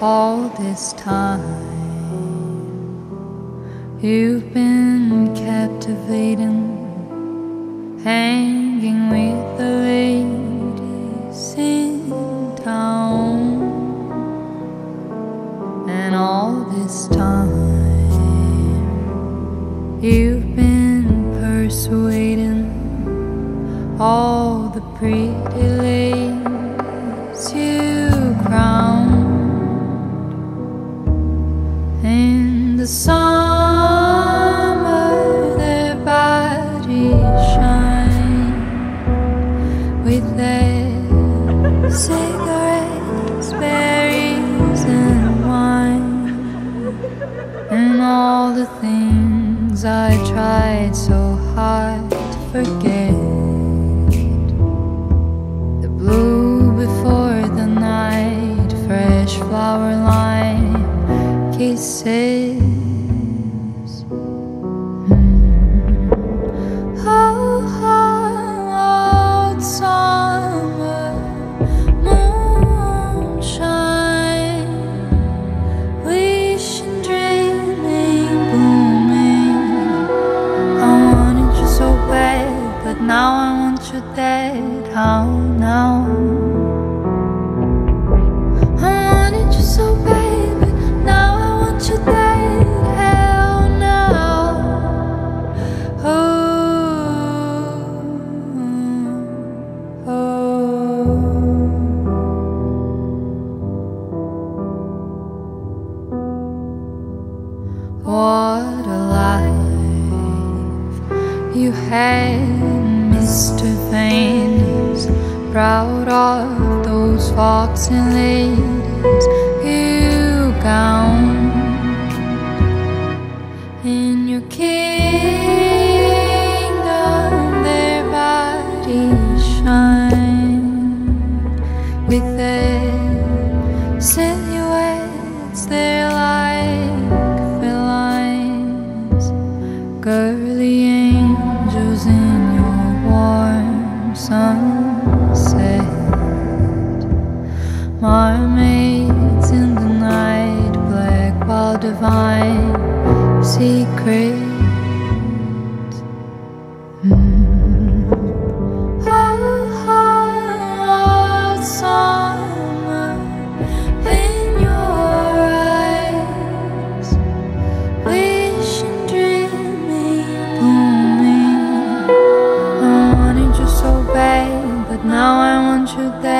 all this time. You've been captivating, hanging with the ladies in town. And all this time, you've been persuading all summer their bodies shine with their cigarettes berries and wine and all the things I tried so hard to forget the blue before the night fresh flower line kisses. You dead. Hell no. Oh, oh. What a life you had, Mr. Vainness. Proud of those fox and ladies you gowned in your kingdom. Their bodies shine with their silhouettes. They're like felines, girly angels in sunset. Mermaids in the night, black while divine secret. You so